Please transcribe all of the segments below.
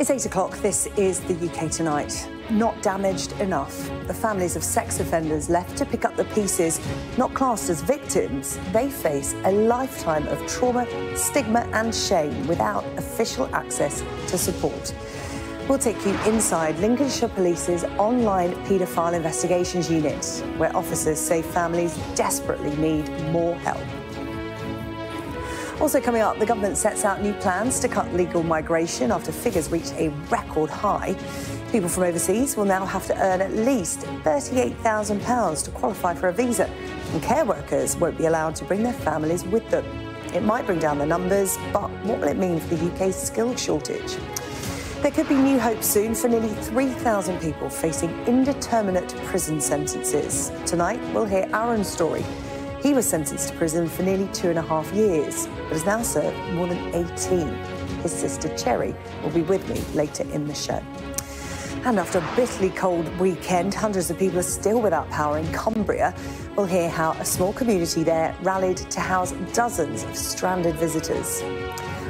It's 8 o'clock. This is the UK Tonight. Not damaged enough. The families of sex offenders left to pick up the pieces, not classed as victims, they face a lifetime of trauma, stigma, and shame without official access to support. We'll take you inside Lincolnshire Police's online paedophile investigations unit, where officers say families desperately need more help. Also coming up, the government sets out new plans to cut legal migration after figures reached a record high. People from overseas will now have to earn at least £38,000 to qualify for a visa, and care workers won't be allowed to bring their families with them. It might bring down the numbers, but what will it mean for the UK's skills shortage? There could be new hope soon for nearly 3,000 people facing indeterminate prison sentences. Tonight, we'll hear Aaron's story he was sentenced to prison for nearly two and a half years, but has now served more than 18. His sister Cherry will be with me later in the show. And after a bitterly cold weekend, hundreds of people are still without power in Cumbria. We'll hear how a small community there rallied to house dozens of stranded visitors.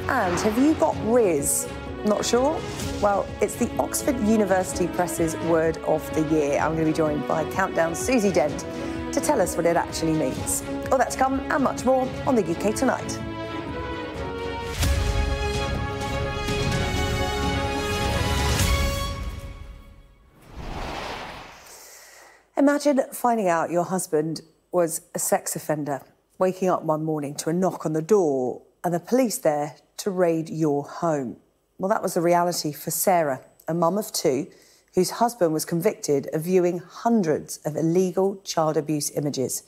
And have you got Rizz? Not sure? Well, it's the Oxford University Press's word of the year. I'm going to be joined by Countdown Susie Dent to tell us what it actually means. All that's come and much more on the UK Tonight. Imagine finding out your husband was a sex offender, waking up one morning to a knock on the door and the police there to raid your home. Well, that was the reality for Sarah, a mum of two whose husband was convicted of viewing hundreds of illegal child abuse images.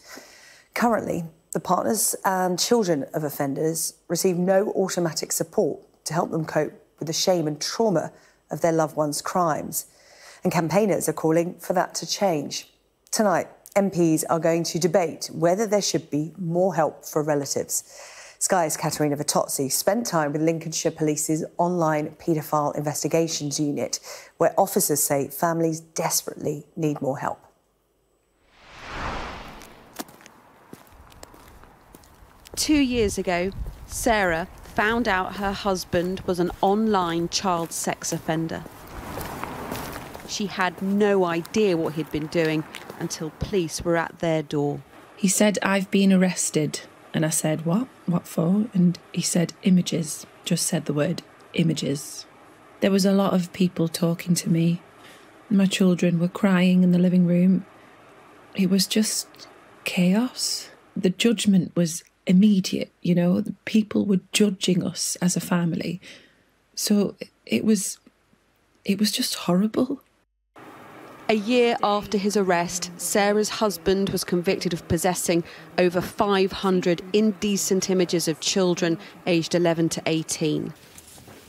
Currently, the partners and children of offenders receive no automatic support to help them cope with the shame and trauma of their loved ones' crimes. And campaigners are calling for that to change. Tonight, MPs are going to debate whether there should be more help for relatives. Sky's Katerina Vittozzi spent time with Lincolnshire Police's online paedophile investigations unit, where officers say families desperately need more help. Two years ago, Sarah found out her husband was an online child sex offender. She had no idea what he'd been doing until police were at their door. He said, I've been arrested. And I said, What? What for? And he said, Images. Just said the word images. There was a lot of people talking to me. My children were crying in the living room. It was just chaos. The judgment was immediate, you know, people were judging us as a family. So it was it was just horrible. A year after his arrest, Sarah's husband was convicted of possessing over 500 indecent images of children aged 11 to 18.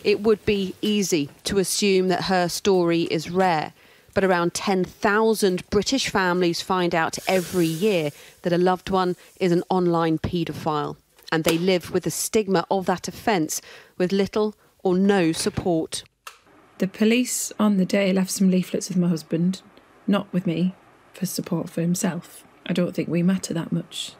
It would be easy to assume that her story is rare, but around 10,000 British families find out every year that a loved one is an online paedophile, and they live with the stigma of that offence with little or no support. The police on the day left some leaflets with my husband, not with me, for support for himself. I don't think we matter that much.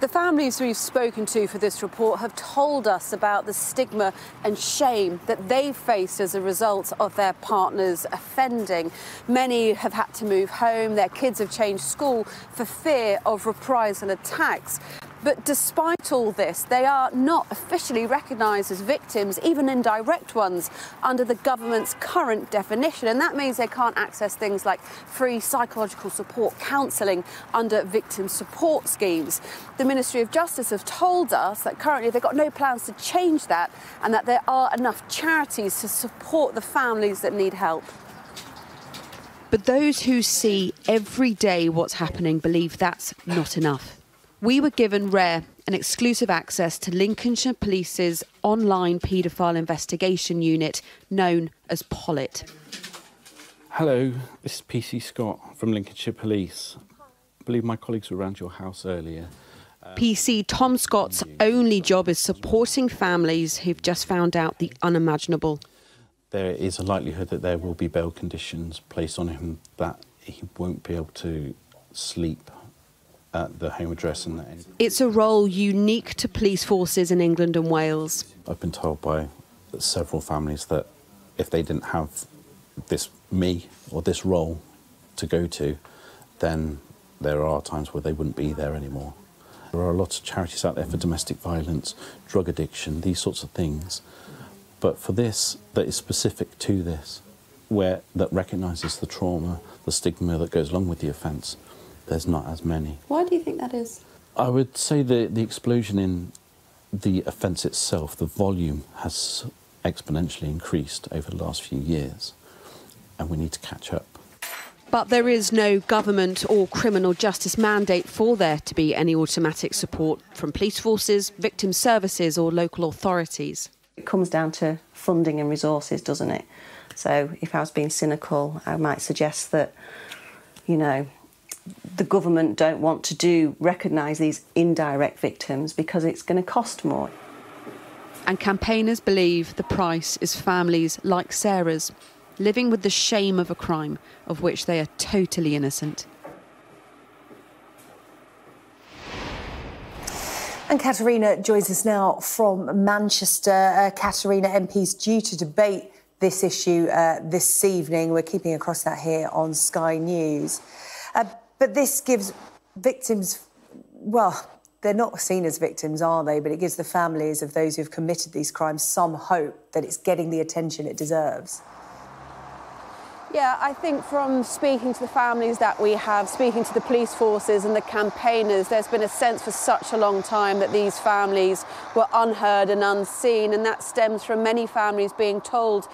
The families we've spoken to for this report have told us about the stigma and shame that they face as a result of their partners offending. Many have had to move home, their kids have changed school for fear of reprisal attacks. But despite all this, they are not officially recognised as victims, even indirect ones, under the government's current definition. And that means they can't access things like free psychological support counselling under victim support schemes. The Ministry of Justice have told us that currently they've got no plans to change that and that there are enough charities to support the families that need help. But those who see every day what's happening believe that's not enough. We were given rare and exclusive access to Lincolnshire Police's online paedophile investigation unit known as POLIT. Hello, this is PC Scott from Lincolnshire Police. I believe my colleagues were around your house earlier. Uh, PC Tom Scott's only job is supporting families who've just found out the unimaginable. There is a likelihood that there will be bail conditions placed on him that he won't be able to sleep at the home address. And that. It's a role unique to police forces in England and Wales. I've been told by several families that if they didn't have this me or this role to go to, then there are times where they wouldn't be there anymore. There are lots of charities out there for domestic violence, drug addiction, these sorts of things. But for this, that is specific to this, where that recognises the trauma, the stigma that goes along with the offence, there's not as many. Why do you think that is? I would say the, the explosion in the offence itself, the volume has exponentially increased over the last few years, and we need to catch up. But there is no government or criminal justice mandate for there to be any automatic support from police forces, victim services, or local authorities. It comes down to funding and resources, doesn't it? So if I was being cynical, I might suggest that, you know, the government don't want to do recognise these indirect victims because it's going to cost more. And campaigners believe the price is families like Sarah's living with the shame of a crime of which they are totally innocent. And Katerina joins us now from Manchester. Uh, Katerina, MP's due to debate this issue uh, this evening. We're keeping across that here on Sky News. Uh, but this gives victims, well, they're not seen as victims, are they? But it gives the families of those who've committed these crimes some hope that it's getting the attention it deserves. Yeah, I think from speaking to the families that we have, speaking to the police forces and the campaigners, there's been a sense for such a long time that these families were unheard and unseen, and that stems from many families being told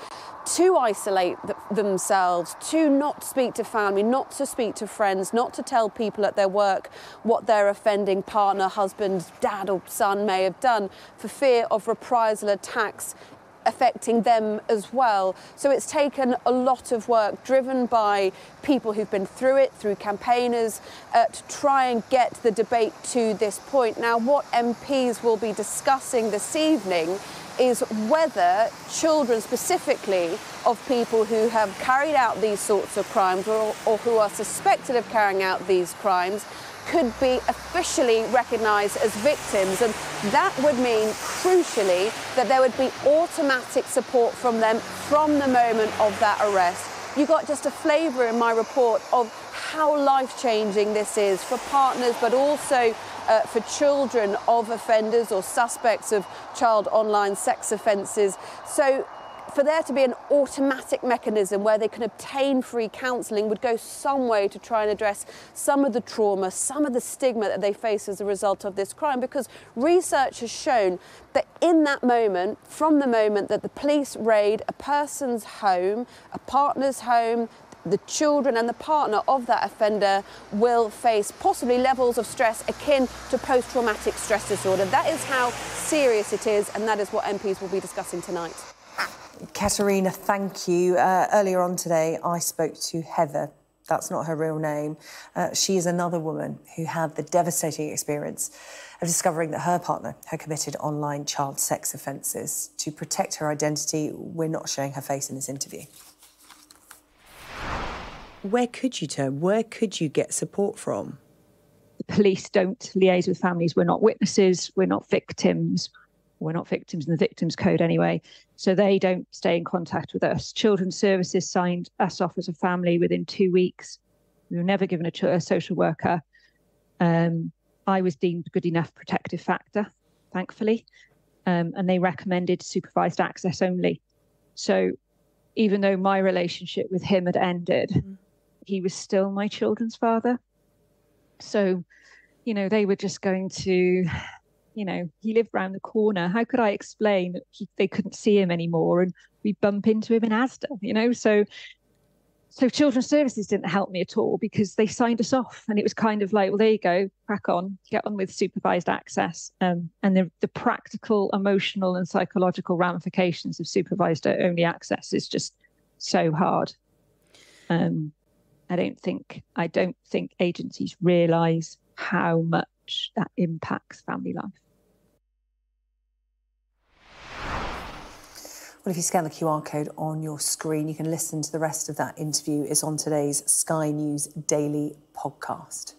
to isolate th themselves, to not speak to family, not to speak to friends, not to tell people at their work what their offending partner, husband, dad, or son may have done for fear of reprisal attacks affecting them as well. So it's taken a lot of work driven by people who've been through it, through campaigners, uh, to try and get the debate to this point. Now, what MPs will be discussing this evening is whether children specifically of people who have carried out these sorts of crimes or, or who are suspected of carrying out these crimes could be officially recognised as victims. And that would mean, crucially, that there would be automatic support from them from the moment of that arrest. You got just a flavour in my report of how life changing this is for partners, but also uh, for children of offenders or suspects of child online sex offences. So for there to be an automatic mechanism where they can obtain free counselling would go some way to try and address some of the trauma, some of the stigma that they face as a result of this crime. Because research has shown that in that moment, from the moment that the police raid a person's home, a partner's home, the children and the partner of that offender will face possibly levels of stress akin to post traumatic stress disorder. That is how serious it is, and that is what MPs will be discussing tonight. Katerina, thank you. Uh, earlier on today, I spoke to Heather. That's not her real name. Uh, she is another woman who had the devastating experience of discovering that her partner had committed online child sex offences. To protect her identity, we're not showing her face in this interview. Where could you turn? Where could you get support from? The police don't liaise with families. We're not witnesses. We're not victims we're not victims in the victims code anyway so they don't stay in contact with us children's services signed us off as a family within two weeks we were never given a, a social worker um, i was deemed good enough protective factor thankfully um, and they recommended supervised access only so even though my relationship with him had ended mm-hmm. he was still my children's father so you know they were just going to you know, he lived round the corner. How could I explain that he, they couldn't see him anymore and we bump into him in Asda, you know? So, so children's services didn't help me at all because they signed us off and it was kind of like, well, there you go, crack on, get on with supervised access. Um, and the, the practical, emotional and psychological ramifications of supervised only access is just so hard. Um, I don't think I don't think agencies realise how much that impacts family life. Well, if you scan the QR code on your screen, you can listen to the rest of that interview. It's on today's Sky News Daily podcast.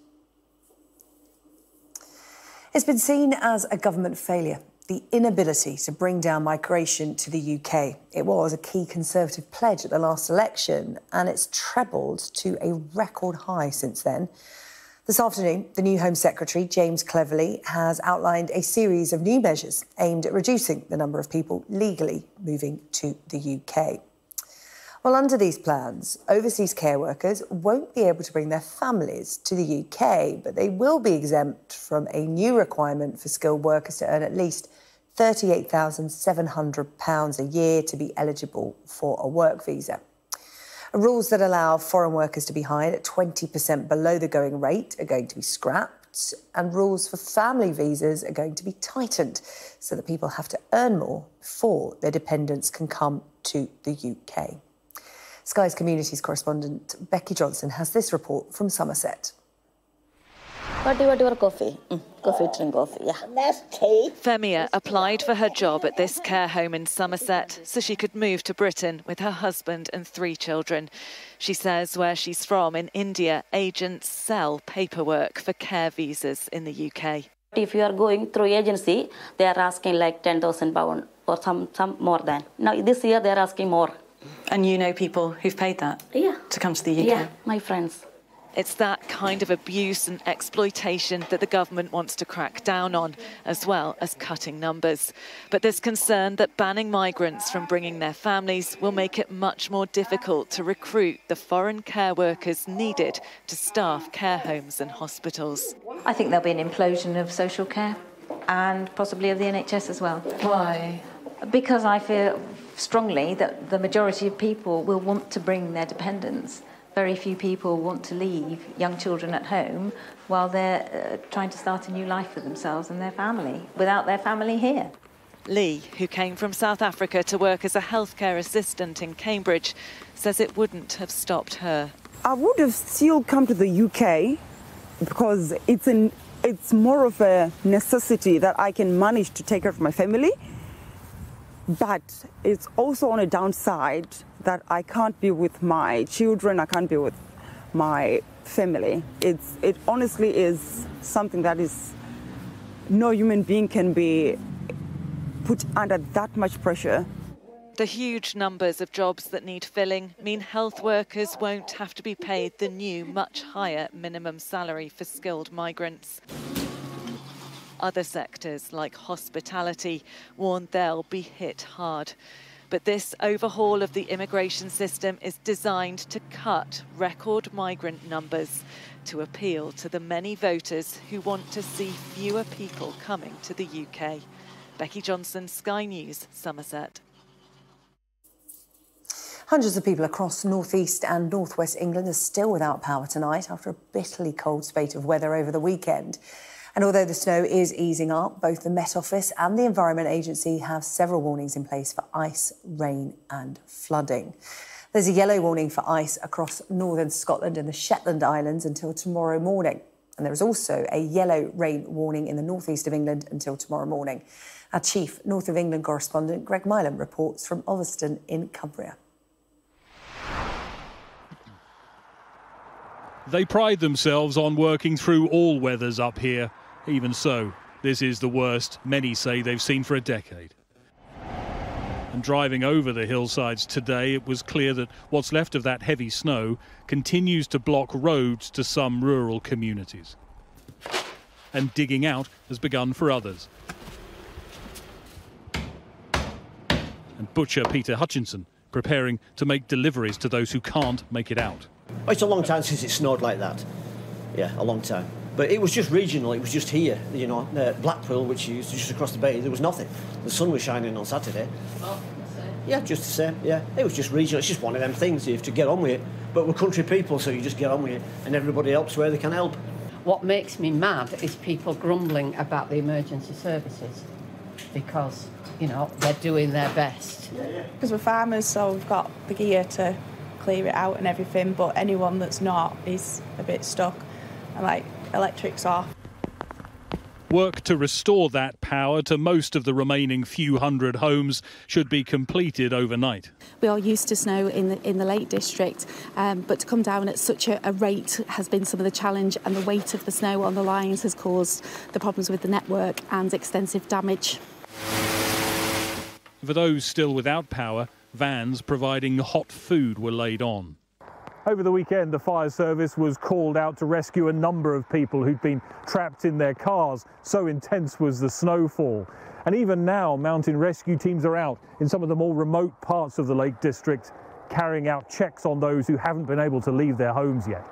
It's been seen as a government failure the inability to bring down migration to the UK. It was a key Conservative pledge at the last election, and it's trebled to a record high since then. This afternoon, the new Home Secretary, James Cleverly, has outlined a series of new measures aimed at reducing the number of people legally moving to the UK. Well, under these plans, overseas care workers won't be able to bring their families to the UK, but they will be exempt from a new requirement for skilled workers to earn at least £38,700 a year to be eligible for a work visa. Rules that allow foreign workers to be hired at 20% below the going rate are going to be scrapped, and rules for family visas are going to be tightened so that people have to earn more before their dependents can come to the UK. Sky's communities correspondent Becky Johnson has this report from Somerset. What do you want your coffee? Mm, coffee, drink coffee, yeah. That's tea. Femia applied for her job at this care home in Somerset so she could move to Britain with her husband and three children. She says where she's from in India, agents sell paperwork for care visas in the UK. If you are going through agency, they are asking like 10,000 pound or some, some more than. Now this year they are asking more. And you know people who've paid that? Yeah. To come to the UK? Yeah, my friends. It's that kind of abuse and exploitation that the government wants to crack down on, as well as cutting numbers. But there's concern that banning migrants from bringing their families will make it much more difficult to recruit the foreign care workers needed to staff care homes and hospitals. I think there'll be an implosion of social care and possibly of the NHS as well. Why? Because I feel strongly that the majority of people will want to bring their dependents. Very few people want to leave young children at home while they're uh, trying to start a new life for themselves and their family without their family here. Lee, who came from South Africa to work as a healthcare assistant in Cambridge, says it wouldn't have stopped her. I would have still come to the UK because it's an it's more of a necessity that I can manage to take care of my family but it's also on a downside that I can't be with my children, I can't be with my family. It's, it honestly is something that is no human being can be put under that much pressure. The huge numbers of jobs that need filling mean health workers won't have to be paid the new, much higher minimum salary for skilled migrants. Other sectors, like hospitality, warn they'll be hit hard. But this overhaul of the immigration system is designed to cut record migrant numbers to appeal to the many voters who want to see fewer people coming to the UK. Becky Johnson, Sky News, Somerset. Hundreds of people across northeast and northwest England are still without power tonight after a bitterly cold spate of weather over the weekend. And although the snow is easing up, both the Met Office and the Environment Agency have several warnings in place for ice, rain, and flooding. There's a yellow warning for ice across northern Scotland and the Shetland Islands until tomorrow morning. And there is also a yellow rain warning in the northeast of England until tomorrow morning. Our chief North of England correspondent, Greg Milam, reports from Ulverston in Cumbria. They pride themselves on working through all weathers up here. Even so, this is the worst many say they've seen for a decade. And driving over the hillsides today, it was clear that what's left of that heavy snow continues to block roads to some rural communities. And digging out has begun for others. And butcher Peter Hutchinson preparing to make deliveries to those who can't make it out. It's a long time since it snowed like that. Yeah, a long time. But it was just regional, it was just here, you know, uh, Blackpool, which is just across the bay, there was nothing. The sun was shining on Saturday. Oh, yeah, just the same, yeah. It was just regional, it's just one of them things, you have to get on with it. But we're country people, so you just get on with it, and everybody helps where they can help. What makes me mad is people grumbling about the emergency services because, you know, they're doing their best. Because we're farmers, so we've got the gear to clear it out and everything, but anyone that's not is a bit stuck. And like electric's off. Work to restore that power to most of the remaining few hundred homes should be completed overnight. We are used to snow in the, in the Lake District, um, but to come down at such a, a, rate has been some of the challenge, and the weight of the snow on the lines has caused the problems with the network and extensive damage. For those still without power, vans providing hot food were laid on. Over the weekend, the fire service was called out to rescue a number of people who'd been trapped in their cars. So intense was the snowfall. And even now, mountain rescue teams are out in some of the more remote parts of the Lake District, carrying out checks on those who haven't been able to leave their homes yet.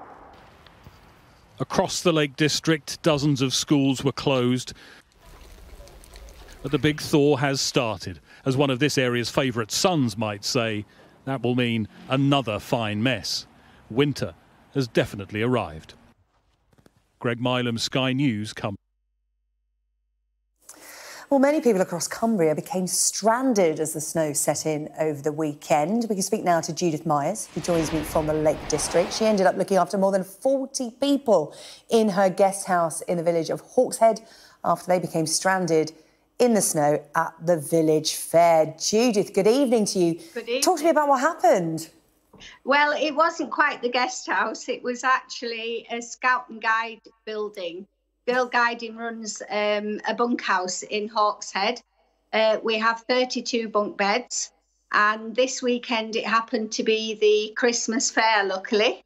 Across the Lake District, dozens of schools were closed. But the big thaw has started. As one of this area's favourite sons might say, that will mean another fine mess. Winter has definitely arrived. Greg Milam, Sky News, come. Well, many people across Cumbria became stranded as the snow set in over the weekend. We can speak now to Judith Myers, who joins me from the Lake District. She ended up looking after more than 40 people in her guest house in the village of Hawkshead after they became stranded in the snow at the village fair. Judith, good evening to you. Good evening. Talk to me about what happened. Well, it wasn't quite the guest house, it was actually a scout and guide building. Girl Guiding runs um, a bunkhouse in Hawkshead. Uh, we have 32 bunk beds, and this weekend it happened to be the Christmas fair, luckily.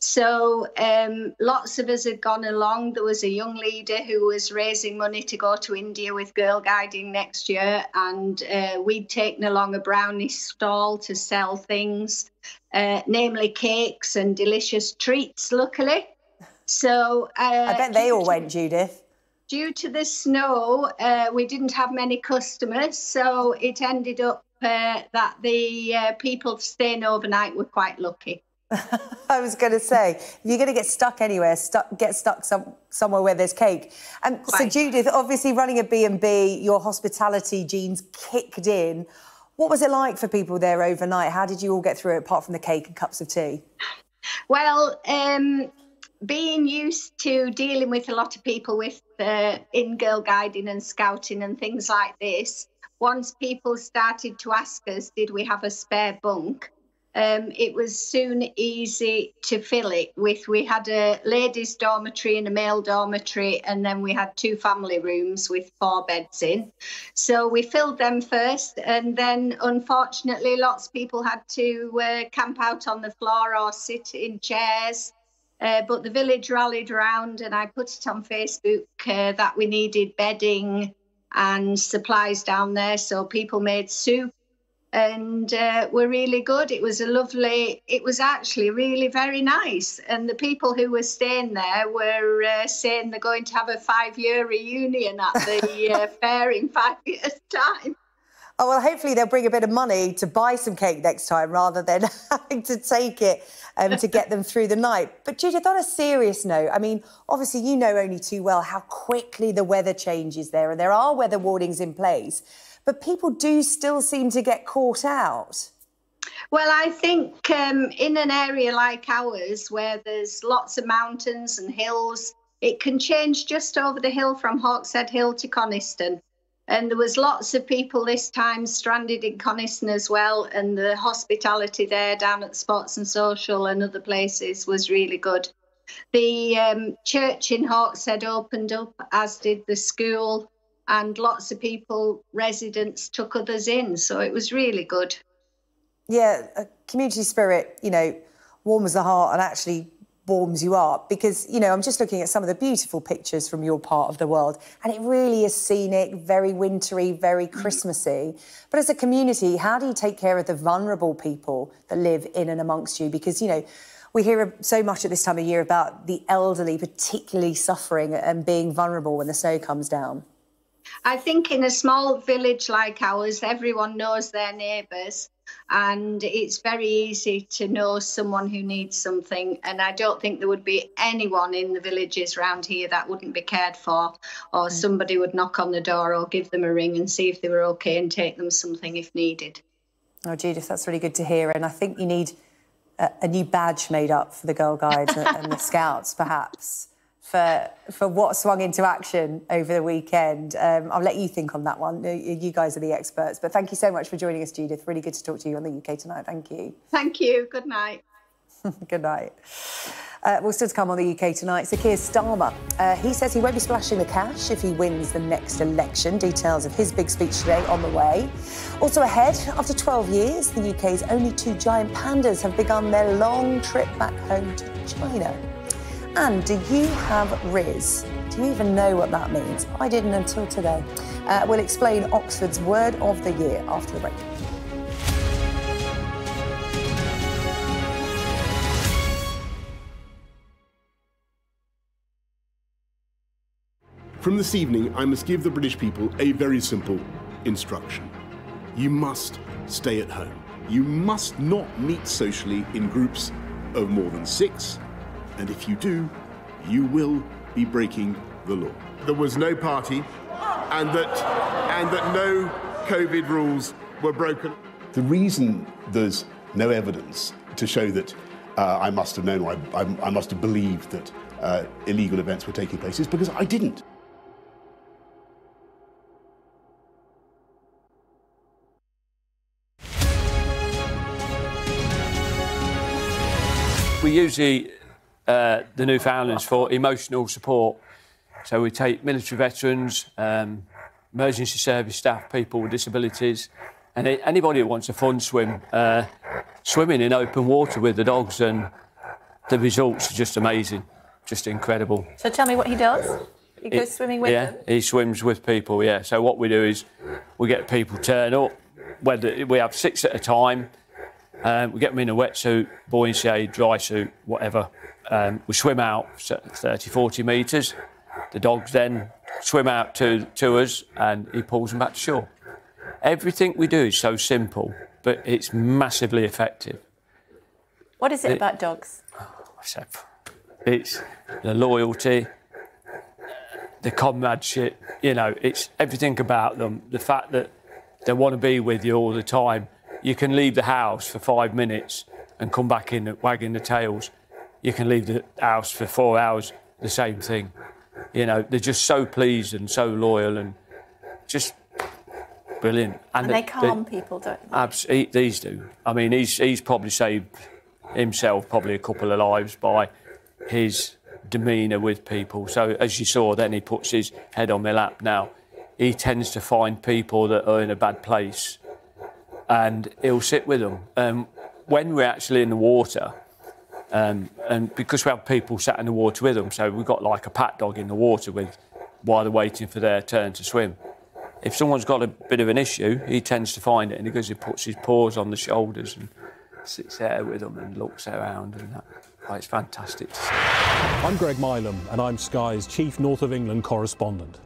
So um, lots of us had gone along. There was a young leader who was raising money to go to India with Girl Guiding next year, and uh, we'd taken along a brownie stall to sell things, uh, namely cakes and delicious treats. Luckily, so uh, I bet they all went, Judith. Due to the snow, uh, we didn't have many customers, so it ended up uh, that the uh, people staying overnight were quite lucky. I was going to say, you're going to get stuck anywhere, stuck, get stuck some, somewhere where there's cake. Um, so, Judith, obviously running a B&B, your hospitality genes kicked in. What was it like for people there overnight? How did you all get through it, apart from the cake and cups of tea? Well, um, being used to dealing with a lot of people with uh, in girl guiding and scouting and things like this, once people started to ask us, did we have a spare bunk? Um, it was soon easy to fill it with. We had a ladies' dormitory and a male dormitory, and then we had two family rooms with four beds in. So we filled them first, and then unfortunately, lots of people had to uh, camp out on the floor or sit in chairs. Uh, but the village rallied around, and I put it on Facebook uh, that we needed bedding and supplies down there. So people made soup and uh, were really good. It was a lovely, it was actually really very nice. And the people who were staying there were uh, saying they're going to have a five year reunion at the uh, fair in five years' time. Oh, well, hopefully they'll bring a bit of money to buy some cake next time rather than having to take it um, to get them through the night. But Judith, on a serious note, I mean, obviously you know only too well how quickly the weather changes there, and there are weather warnings in place but people do still seem to get caught out. Well, I think um, in an area like ours, where there's lots of mountains and hills, it can change just over the hill from Hawkshead Hill to Coniston. And there was lots of people this time stranded in Coniston as well, and the hospitality there down at Sports and Social and other places was really good. The um, church in Hawkshead opened up, as did the school and lots of people, residents, took others in. So it was really good. Yeah, a community spirit, you know, warms the heart and actually warms you up because, you know, I'm just looking at some of the beautiful pictures from your part of the world and it really is scenic, very wintry, very mm. Christmassy. But as a community, how do you take care of the vulnerable people that live in and amongst you? Because, you know, we hear so much at this time of year about the elderly particularly suffering and being vulnerable when the snow comes down. I think in a small village like ours, everyone knows their neighbours, and it's very easy to know someone who needs something. And I don't think there would be anyone in the villages around here that wouldn't be cared for, or mm. somebody would knock on the door or give them a ring and see if they were okay and take them something if needed. Oh, Judith, that's really good to hear. And I think you need a, a new badge made up for the Girl Guides and the Scouts, perhaps for for what swung into action over the weekend. Um, I'll let you think on that one. You guys are the experts. But thank you so much for joining us, Judith. Really good to talk to you on the UK tonight. Thank you. Thank you. Good night. good night. Uh, well, still to come on the UK tonight, Sir Keir Starmer. Uh, he says he won't be splashing the cash if he wins the next election. Details of his big speech today on the way. Also ahead, after 12 years, the UK's only two giant pandas have begun their long trip back home to China. And do you have Rizz? Do you even know what that means? I didn't until today. Uh, we'll explain Oxford's word of the year after the break. From this evening, I must give the British people a very simple instruction. You must stay at home. You must not meet socially in groups of more than six, and if you do, you will be breaking the law. There was no party, and that, and that no COVID rules were broken. The reason there's no evidence to show that uh, I must have known or I, I, I must have believed that uh, illegal events were taking place is because I didn't. We use the, uh, the Newfoundlands for emotional support. So we take military veterans, um, emergency service staff, people with disabilities, and anybody who wants a fun swim, uh, swimming in open water with the dogs, and the results are just amazing, just incredible. So tell me what he does. He goes swimming with yeah, them. he swims with people. Yeah. So what we do is we get people turn up. Whether we have six at a time, um, we get them in a wetsuit, buoyancy aid, dry suit, whatever. Um, we swim out 30, 40 metres. The dogs then swim out to, to us and he pulls them back to shore. Everything we do is so simple, but it's massively effective. What is it, It- about dogs? So it's the loyalty, the comradeship, you know, it's everything about them. The fact that they want to be with you all the time. You can leave the house for five minutes and come back in wagging the tails. You can leave the house for four hours, the same thing. You know, they're just so pleased and so loyal and just brilliant. And, the- they the- calm people, don't they? Abs- he, these do. I mean, he's he's probably saved himself probably a couple of lives by his demeanour with people. So as you saw, then he puts his head on my lap. Now he tends to find people that are in a bad place, and he'll sit with them. Um, when we're actually in the water, um, and because we have people sat in the water with them, so we've got like a pat dog in the water with while they're waiting for their turn to swim. If someone's got a bit of an issue, he tends to find it, and he goes, he puts his paws on the shoulders and sits there with them and looks around, and that. It's fantastic. I'm Greg Milam, and I'm Sky's chief North of England correspondent.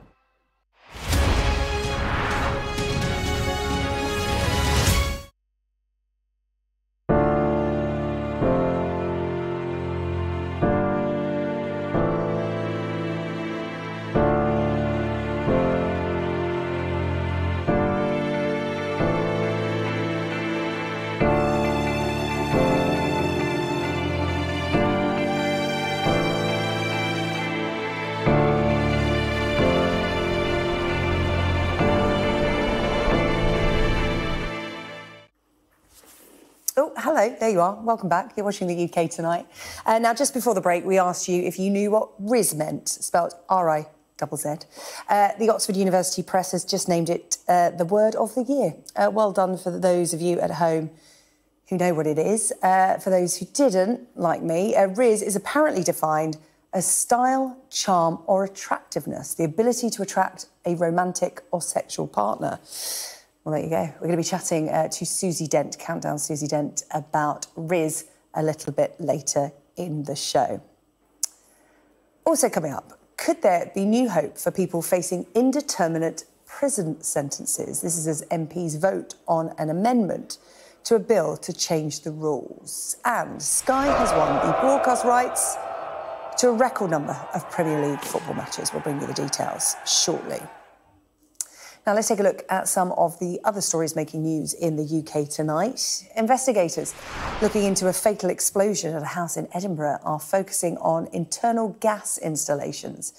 Hello. There you are. Welcome back. You're watching the UK tonight. Uh, now, just before the break, we asked you if you knew what Rizz meant, spelled R-I double Z. Uh, the Oxford University Press has just named it uh, the word of the year. Uh, well done for those of you at home who know what it is. Uh, for those who didn't, like me, uh, Rizz is apparently defined as style, charm, or attractiveness, the ability to attract a romantic or sexual partner. Well, there you go. We're going to be chatting uh, to Susie Dent, Countdown Susie Dent, about Rizz a little bit later in the show. Also coming up, could there be new hope for people facing indeterminate prison sentences? This is as MPs vote on an amendment to a bill to change the rules. And Sky has won the broadcast rights to a record number of Premier League football matches. We'll bring you the details shortly. Now, let's take a look at some of the other stories making news in the UK tonight. Investigators looking into a fatal explosion at a house in Edinburgh are focusing on internal gas installations.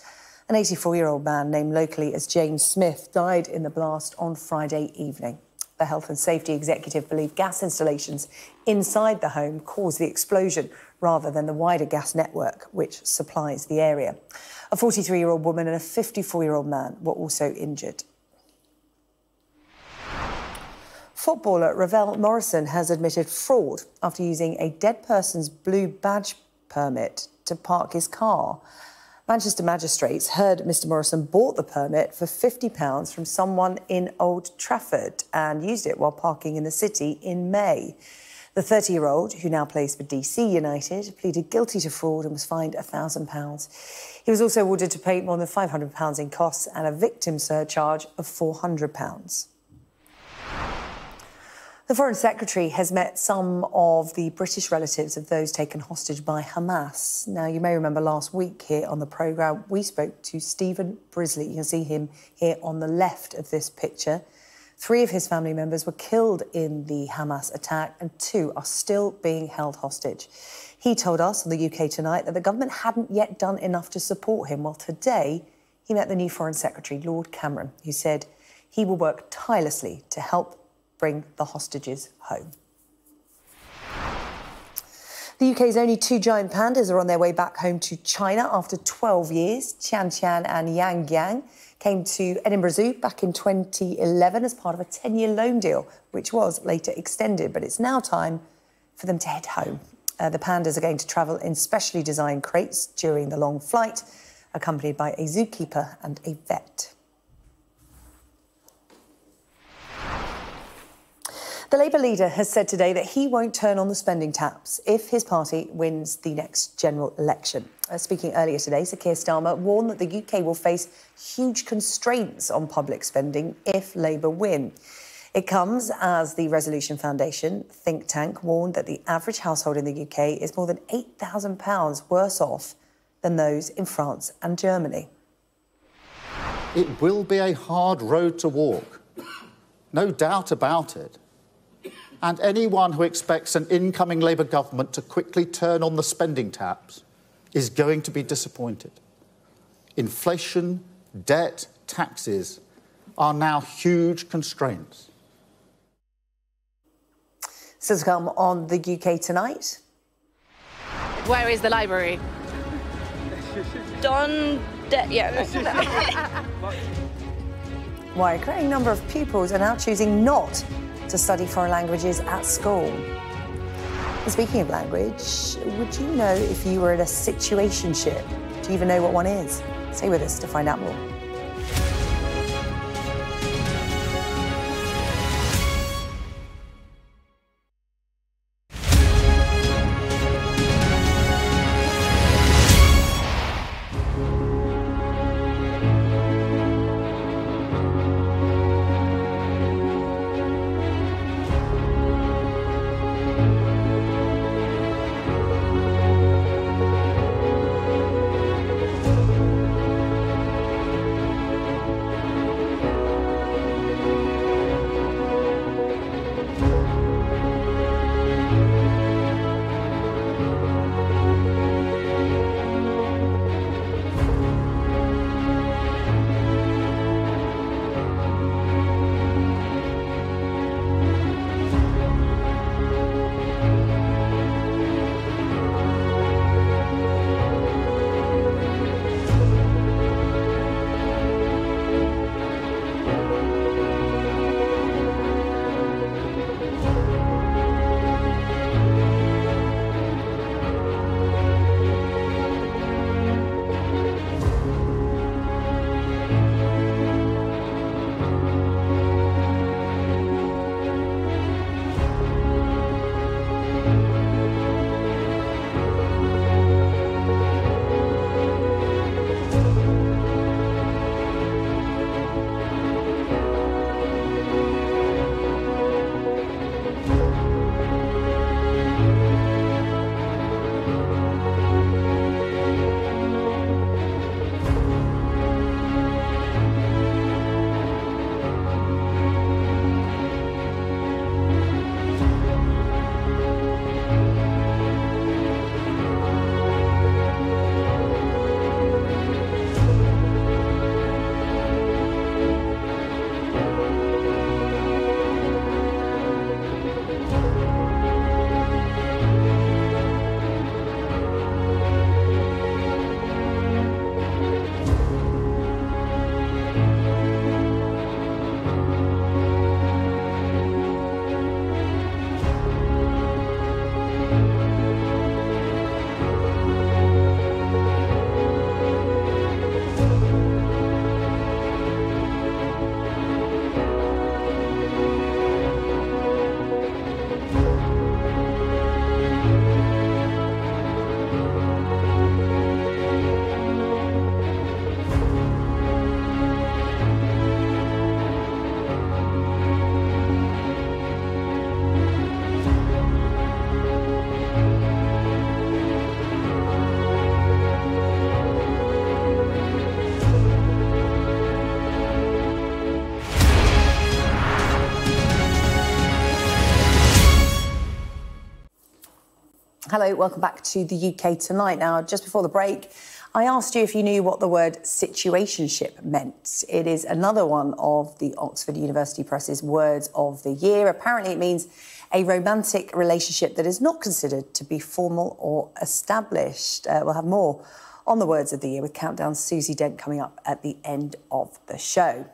An 84 year old man named locally as James Smith died in the blast on Friday evening. The health and safety executive believed gas installations inside the home caused the explosion rather than the wider gas network which supplies the area. A 43 year old woman and a 54 year old man were also injured. Footballer Ravel Morrison has admitted fraud after using a dead person's blue badge permit to park his car. Manchester magistrates heard Mr Morrison bought the permit for £50 from someone in Old Trafford and used it while parking in the city in May. The 30 year old, who now plays for DC United, pleaded guilty to fraud and was fined £1,000. He was also ordered to pay more than £500 in costs and a victim surcharge of £400. The Foreign Secretary has met some of the British relatives of those taken hostage by Hamas. Now, you may remember last week here on the programme, we spoke to Stephen Brisley. You can see him here on the left of this picture. Three of his family members were killed in the Hamas attack, and two are still being held hostage. He told us on the UK Tonight that the government hadn't yet done enough to support him. Well, today he met the new Foreign Secretary, Lord Cameron, who said he will work tirelessly to help bring the hostages home. The UK's only two giant pandas are on their way back home to China after 12 years. Tian Tian and Yang Yang came to Edinburgh Zoo back in 2011 as part of a 10 year loan deal, which was later extended. But it's now time for them to head home. Uh, the pandas are going to travel in specially designed crates during the long flight, accompanied by a zookeeper and a vet. The Labour leader has said today that he won't turn on the spending taps if his party wins the next general election. Uh, speaking earlier today, Sir Keir Starmer warned that the UK will face huge constraints on public spending if Labour win. It comes as the Resolution Foundation think tank warned that the average household in the UK is more than £8,000 worse off than those in France and Germany. It will be a hard road to walk, no doubt about it. And anyone who expects an incoming Labour government to quickly turn on the spending taps is going to be disappointed. Inflation, debt, taxes are now huge constraints. Still to come on the UK tonight. Where is the library? Don. De- yeah. Why a growing number of pupils are now choosing not to study foreign languages at school. Speaking of language, would you know if you were in a situationship? Do you even know what one is? Stay with us to find out more. Hello, welcome back to the UK tonight. Now, just before the break, I asked you if you knew what the word situationship meant. It is another one of the Oxford University Press's words of the year. Apparently, it means a romantic relationship that is not considered to be formal or established. Uh, we'll have more on the words of the year with Countdown Susie Dent coming up at the end of the show.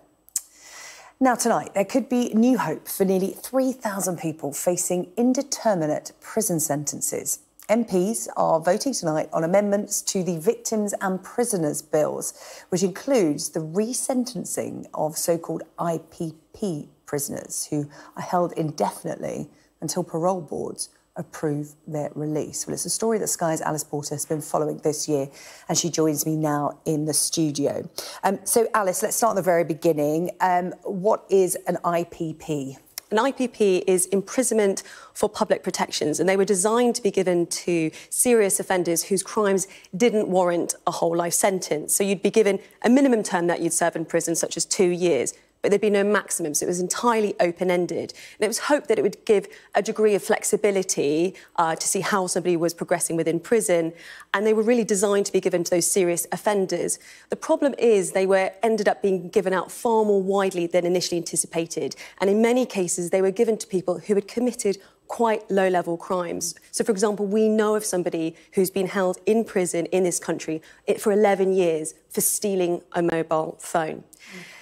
Now, tonight, there could be new hope for nearly 3,000 people facing indeterminate prison sentences. MPs are voting tonight on amendments to the Victims and Prisoners Bills, which includes the resentencing of so called IPP prisoners who are held indefinitely until parole boards approve their release. Well, it's a story that Sky's Alice Porter has been following this year, and she joins me now in the studio. Um, so, Alice, let's start at the very beginning. Um, what is an IPP? An IPP is imprisonment for public protections, and they were designed to be given to serious offenders whose crimes didn't warrant a whole life sentence. So you'd be given a minimum term that you'd serve in prison, such as two years but there'd be no maximums. It was entirely open-ended. And it was hoped that it would give a degree of flexibility uh, to see how somebody was progressing within prison. And they were really designed to be given to those serious offenders. The problem is they were ended up being given out far more widely than initially anticipated. And in many cases, they were given to people who had committed quite low level crimes. So, for example, we know of somebody who's been held in prison in this country for 11 years for stealing a mobile phone. Mm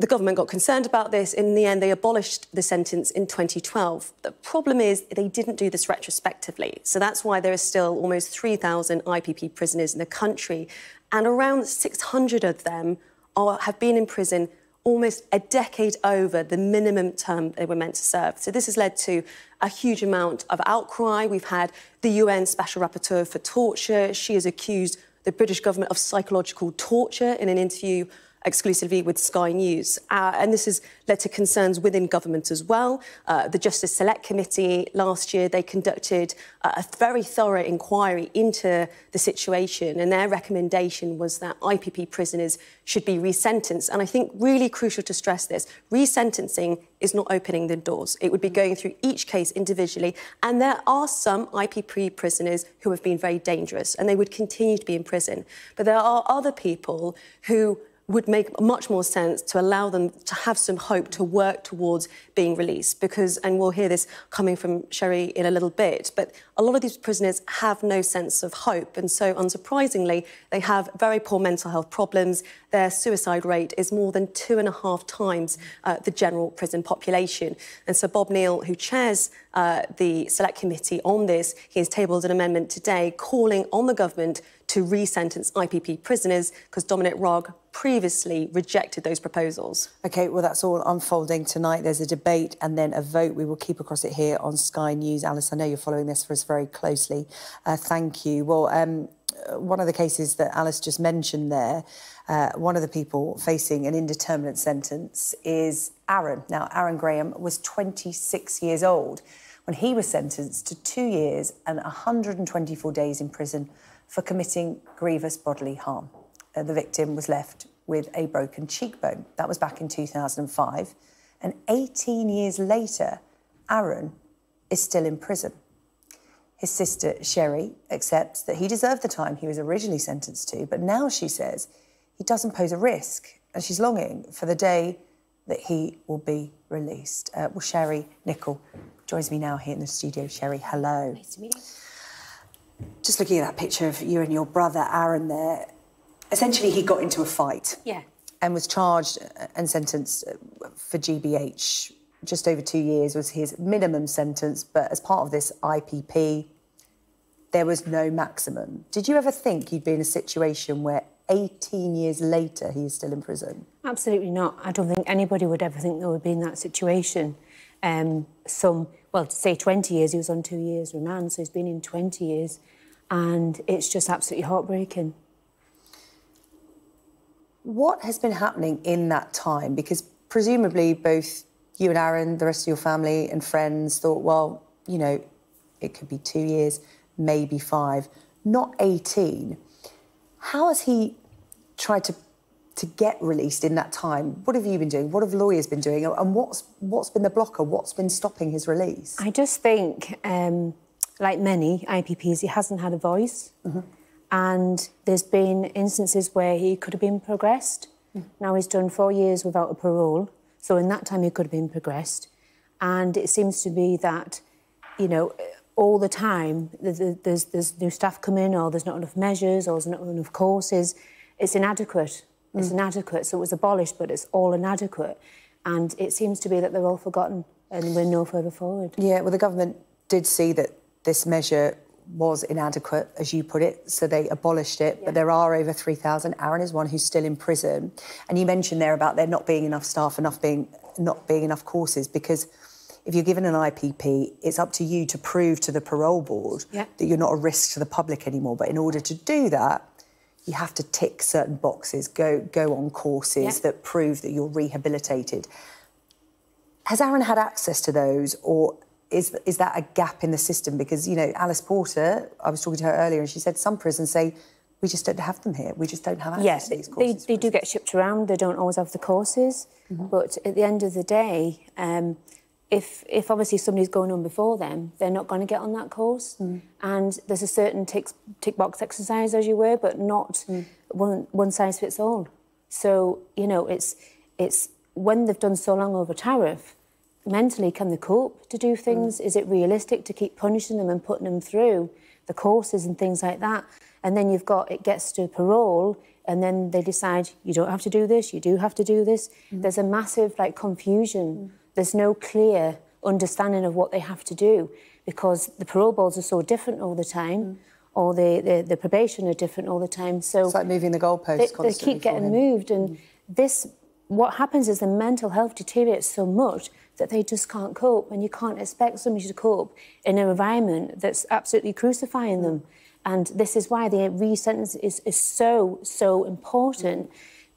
the government got concerned about this. In the end, they abolished the sentence in 2012. The problem is they didn't do this retrospectively. So that's why there are still almost 3,000 IPP prisoners in the country. And around 600 of them are, have been in prison almost a decade over the minimum term they were meant to serve. So this has led to a huge amount of outcry. We've had the UN Special Rapporteur for Torture. She has accused the British government of psychological torture in an interview exclusively with Sky News. Uh, and this has led to concerns within government as well. Uh, the Justice Select Committee last year, they conducted uh, a very thorough inquiry into the situation and their recommendation was that IPP prisoners should be resentenced. And I think really crucial to stress this, resentencing is not opening the doors. It would be going through each case individually. And there are some IPP prisoners who have been very dangerous and they would continue to be in prison. But there are other people who would make much more sense to allow them to have some hope to work towards being released because and we'll hear this coming from Sherry in a little bit but a lot of these prisoners have no sense of hope. And so unsurprisingly they have very poor mental health problems. Their suicide rate is more than two and a half times uh, the general prison population. And so Bob Neill who chairs uh, the select committee on this he has tabled an amendment today calling on the government to resentence IPP prisoners because Dominic Raab previously rejected those proposals. OK, well, that's all unfolding tonight. There's a debate and then a vote. We will keep across it here on Sky News. Alice, I know you're following this for us very closely. Uh, thank you. Well, um, one of the cases that Alice just mentioned there, uh, one of the people facing an indeterminate sentence is Aaron. Now, Aaron Graham was 26 years old when he was sentenced to two years and 124 days in prison for committing grievous bodily harm. Uh, the victim was left with a broken cheekbone. That was back in 2005. And 18 years later, Aaron is still in prison. His sister, Sherry, accepts that he deserved the time he was originally sentenced to, but now she says he doesn't pose a risk, and she's longing for the day that he will be released. Uh, well, Sherry Nicol joins me now here in the studio. Sherry, hello. Nice to meet you just looking at that picture of you and your brother Aaron there, essentially he got into a fight. Yeah. And was charged and sentenced for GBH. Just over two years was his minimum sentence, but as part of this IPP, there was no maximum. Did you ever think you'd be in a situation where 18 years later he is still in prison? Absolutely not. I don't think anybody would ever think they would be in that situation. Um, some, well, to say 20 years, he was on two years remand, so he's been in 20 years and it's just absolutely heartbreaking. What has been happening in that time? Because presumably both you and Aaron, the rest of your family and friends thought, well, you know, it could be two years, maybe five, not 18. How has he tried to to get released in that time? What have you been doing? What have lawyers been doing? And what's what's been the blocker? What's been stopping his release? I just think um, like many IPPs, he hasn't had a voice. And there's been instances where he could have been progressed. Now he's done four years without a parole. So in that time, he could have been progressed. And it seems to be that, you know, all the time th- th- there's, there's new staff come in, or there's not enough measures, or there's not enough courses. It's inadequate. It's Mm. inadequate. So it was abolished, but it's all inadequate. And it seems to be that they're all forgotten and we're no further forward. Yeah, well, the government did see that this measure was inadequate, as you put it, so they abolished it. But there are over 3,000. Aaron is one who's still in prison. And you mentioned there about there not being enough staff, enough being not being enough courses, because if you're given an IPP, it's up to you to prove to the parole board Yeah. that you're not a risk to the public anymore. But in order to do that, you have to tick certain boxes, go go on courses Yeah. that prove that you're rehabilitated. Has Aaron had access to those, or is is that a gap in the system? Because you know, Alice Porter, I was talking to her earlier, and she said some prisons say we just don't have them here. We just don't have access Yes, to these they, courses. they do get shipped around. They don't always have the courses. Mm-hmm. But at the end of the day, um, if if obviously somebody's going on before them, they're not going to get on that course. Mm. And there's a certain tick, tick box exercise, as you were, but not Mm. one one size fits all. So you know, it's it's when they've done so long over tariff. Mentally, can they cope to do hmm. things? Is it realistic to keep punishing them and putting them through the courses and things like that? And then you've got it gets to parole, and then they decide you don't have to do this, you do have to do this. Hmm. There's a massive like confusion. Hmm. There's no clear understanding of what they have to do because the parole boards are so different all the time, or the, the the probation are different all the time. So it's like moving the goalposts they, they constantly keep for getting moved, and this what happens is the mental health deteriorates so much that they just can't cope, and you can't expect somebody to cope in an environment that's absolutely crucifying them. And this is why the re-sentence is, is so so important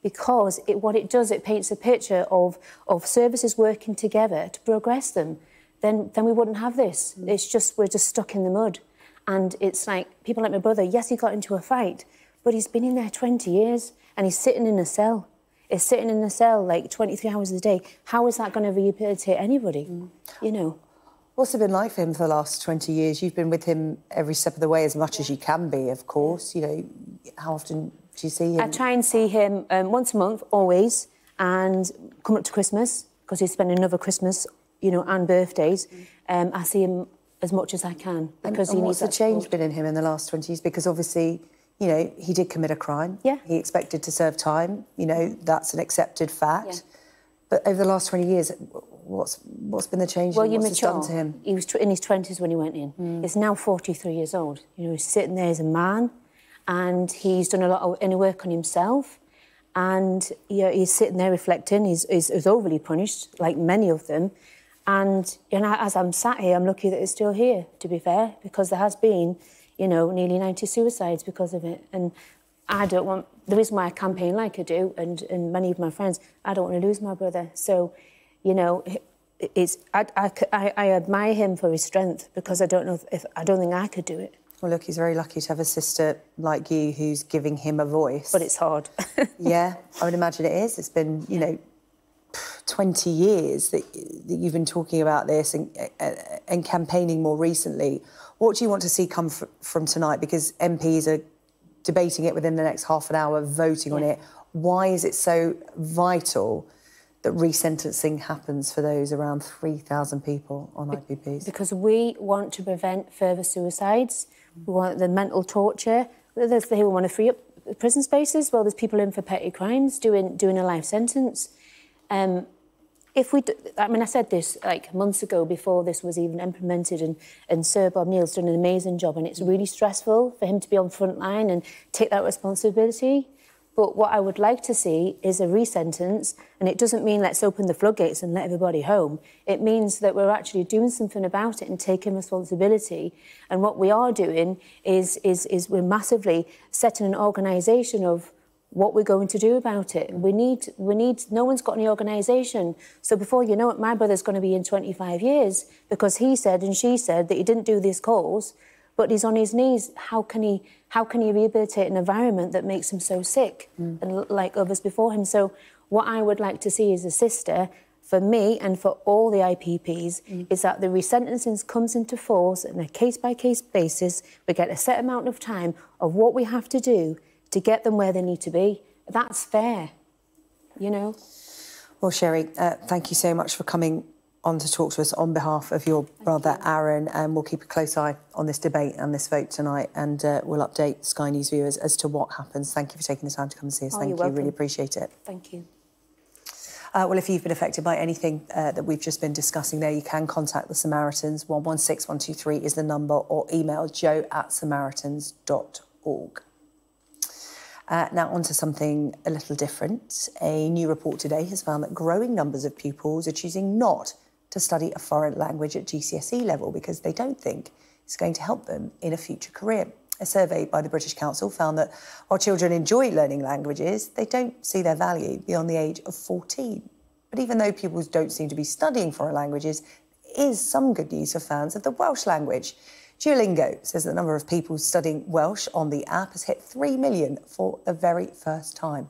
because it, what it does, it paints a picture of, of services working together to progress them. Then, then we wouldn't have this. Mm. It's just, we're just stuck in the mud. And it's like people like my brother, yes, he got into a fight, but he's been in there 20 years and he's sitting in a cell. He's sitting in a cell like 23 hours a day. How is that going to rehabilitate anybody? You know? What's it been like for him for the last 20 years? You've been with him every step of the way as much as you can be, of course. You know, how often do you see him? I try and see him um, once a month, always, and come up to Christmas because he's spending another Christmas, you know, and birthdays. Um, I see him as much as I can because and he what's needs the change support. been in him in the last 20 years? Because obviously, you know, he did commit a crime. Yeah. He expected to serve time. You know, that's an accepted fact. Yeah. But over the last 20 years, what's what's been the change? Well, you what's mature. done to him? He was tw- in his twenties when he went in. Mm. He's now forty-three years old. You know, he's sitting there as a man, and he's done a lot of inner work on himself. And you know, he's sitting there reflecting. He's, he's, he's overly punished, like many of them. And you know, as I'm sat here, I'm lucky that he's still here. To be fair, because there has been, you know, nearly 90 suicides because of it. And I don't want the reason why I campaign like I do, and, and many of my friends, I don't want to lose my brother. So, you know, it's I, I, I, admire him for his strength because I don't know if, I don't think I could do it. Well, look, he's very lucky to have a sister like you who's giving him a voice. But it's hard. yeah, I would imagine it is. It's been, you know, 20 years that, that you've been talking about this and, and campaigning more recently. What do you want to see come fr- from tonight? Because MPs are debating it within the next half an hour, voting on it. Why is it so vital that resentencing happens for those around 3,000 people on IPPs? because we want to prevent further suicides. We want the mental torture. There's they want to free up prison spaces. Well, there's people in for petty crimes doing doing a life sentence. Um, if we, I mean, I said this like months ago before this was even implemented, and and Sir Bob Neill's done an amazing job, and it's really stressful for him to be on front line and take that responsibility. But what I would like to see is a resentence, and it doesn't mean let's open the floodgates and let everybody home. It means that we're actually doing something about it and taking responsibility. And what we are doing is is is we're massively setting an organisation of what we're going to do about it. We need, we need, no one's got any organisation. So before you know it, my brother's going to be in 25 years because he said and she said that he didn't do this cause, but he's on his knees. How can he, how can he rehabilitate an environment that makes him so sick and like others before him? So what I would like to see as a sister for me and for all the IPPs mm. is that the resentencing comes into force on a case by case basis. We get a set amount of time of what we have to do to get them where they need to be. That's fair, you know. Well, Sherry, uh, thank you so much for coming on to talk to us on behalf of your Thank brother you. Aaron, and we'll keep a close eye on this debate and this vote tonight, and uh, we'll update Sky News viewers as to what happens. Thank you for taking the time to come and see us. Oh, Thank you, welcome. really appreciate it. Thank you. Uh, well, if you've been affected by anything uh, that we've just been discussing there, you can contact the Samaritans. 116123 is the number, or email joe at samaritans.org. Uh, now, on to something a little different. A new report today has found that growing numbers of pupils are choosing not to study a foreign language at GCSE level because they don't think it's going to help them in a future career. A survey by the British Council found that while children enjoy learning languages, they don't see their value beyond the age of 14. But even though pupils don't seem to be studying foreign languages, there is some good news for fans of the Welsh language. Duolingo says the number of people studying Welsh on the app has hit 3 million for the very first time.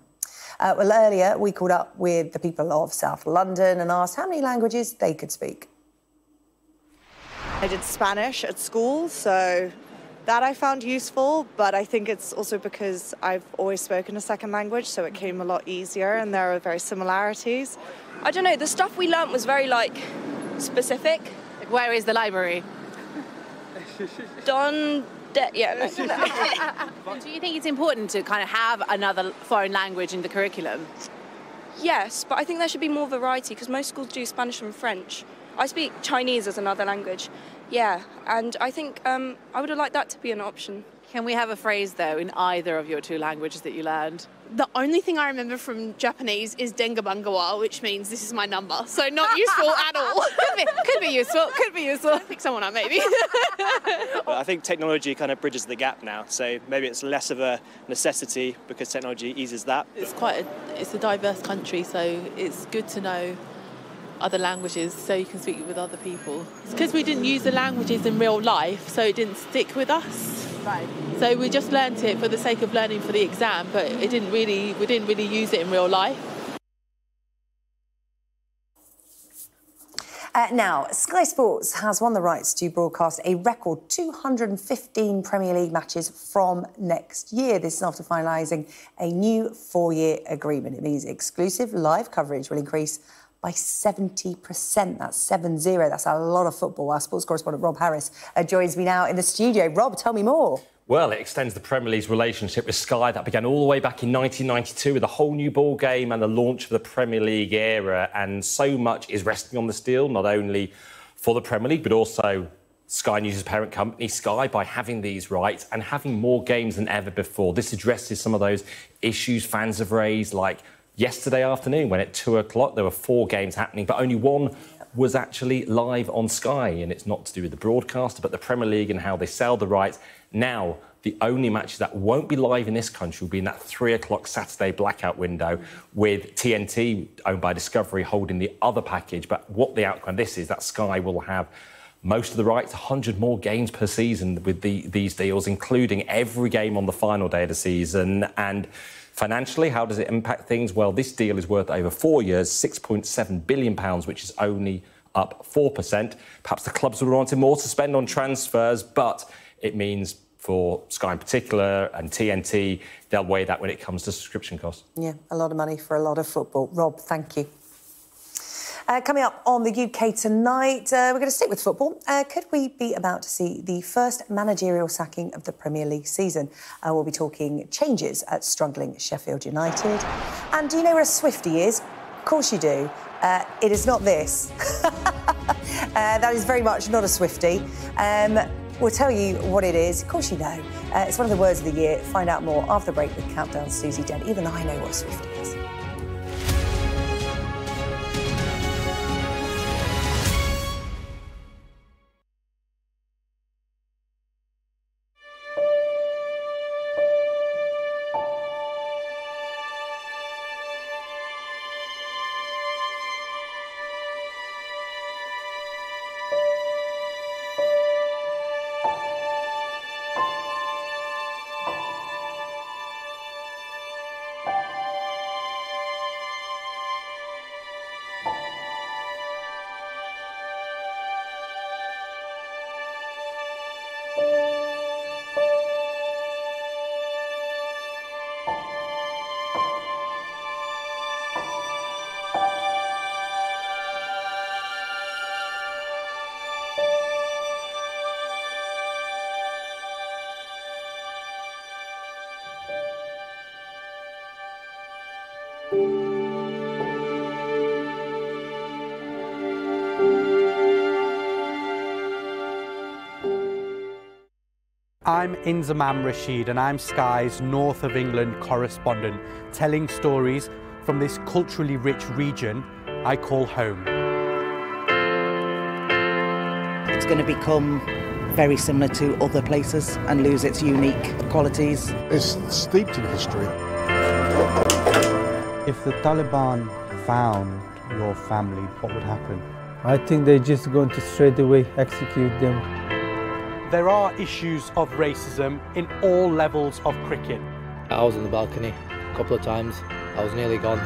Uh, well, earlier we called up with the people of South London and asked how many languages they could speak. I did Spanish at school, so that I found useful, but I think it's also because I've always spoken a second language, so it came a lot easier and there are very similarities. I don't know, the stuff we learnt was very like specific. Like where is the library? Don de- yeah. No. Do you think it's important to kind of have another foreign language in the curriculum? Yes, but I think there should be more variety because most schools do Spanish and French. I speak Chinese as another language. Yeah, and I think um, I would have liked that to be an option. Can we have a phrase though in either of your two languages that you learned? The only thing I remember from Japanese is Denga Bungawa, which means this is my number. So not useful at all. could, be, could be useful. Could be useful. Pick someone up maybe. well, I think technology kind of bridges the gap now. So maybe it's less of a necessity because technology eases that. It's quite a, it's a diverse country, so it's good to know other languages so you can speak with other people. It's because we didn't use the languages in real life, so it didn't stick with us. Right. So we just learnt it for the sake of learning for the exam, but it didn't really we didn't really use it in real life. Uh, now, Sky Sports has won the rights to broadcast a record 215 Premier League matches from next year. This is after finalising a new four year agreement. It means exclusive live coverage will increase by 70%. That's 7 0. That's a lot of football. Our sports correspondent Rob Harris uh, joins me now in the studio. Rob, tell me more. Well, it extends the Premier League's relationship with Sky that began all the way back in 1992 with a whole new ball game and the launch of the Premier League era. And so much is resting on this deal, not only for the Premier League, but also Sky News' parent company, Sky, by having these rights and having more games than ever before. This addresses some of those issues fans have raised, like yesterday afternoon when at two o'clock there were four games happening, but only one was actually live on Sky. And it's not to do with the broadcaster, but the Premier League and how they sell the rights. Now, the only matches that won't be live in this country will be in that three o'clock Saturday blackout window with TNT, owned by Discovery, holding the other package. But what the outcome of this is that Sky will have most of the rights, 100 more games per season with the, these deals, including every game on the final day of the season. And Financially, how does it impact things? Well, this deal is worth over four years, £6.7 billion, which is only up 4%. Perhaps the clubs would wanted more to spend on transfers, but it means for Sky in particular and TNT, they'll weigh that when it comes to subscription costs. Yeah, a lot of money for a lot of football. Rob, thank you. Uh, coming up on the UK tonight, uh, we're going to stick with football. Uh, could we be about to see the first managerial sacking of the Premier League season? Uh, we'll be talking changes at struggling Sheffield United. And do you know where a Swiftie is? Of course you do. Uh, it is not this. Uh, that is very much not a Swiftie. Um, We'll tell you what it is. Of course, you know. Uh, it's one of the words of the year. Find out more after the break with Countdown Susie Dent. Even I know what a Swiftie is. I'm Inzamam Rashid and I'm Sky's North of England correspondent, telling stories from this culturally rich region I call home. It's going to become very similar to other places and lose its unique qualities. It's steeped in history. If the Taliban found your family, what would happen? I think they're just going to straight away execute them. There are issues of racism in all levels of cricket. I was on the balcony a couple of times. I was nearly gone.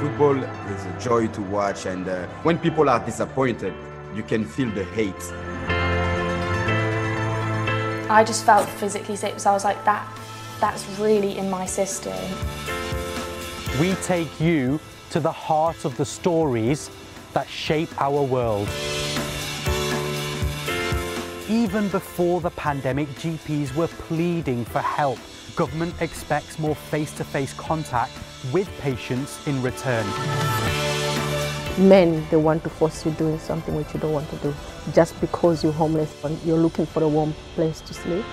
Football is a joy to watch, and uh, when people are disappointed, you can feel the hate. I just felt physically sick because I was like, that, that's really in my system. We take you to the heart of the stories that shape our world. Even before the pandemic, GPs were pleading for help. Government expects more face-to-face contact with patients in return. Men, they want to force you doing something which you don't want to do. Just because you're homeless and you're looking for a warm place to sleep.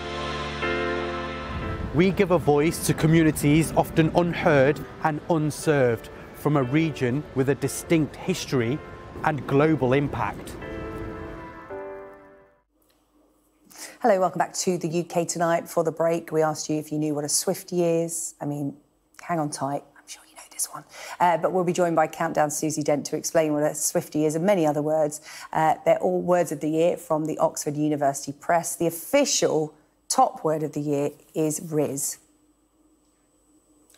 We give a voice to communities often unheard and unserved from a region with a distinct history and global impact. Hello, welcome back to the UK tonight. For the break, we asked you if you knew what a Swiftie is. I mean, hang on tight. I'm sure you know this one. Uh, but we'll be joined by Countdown Susie Dent to explain what a Swiftie is and many other words. Uh, they're all words of the year from the Oxford University Press. The official top word of the year is Rizz.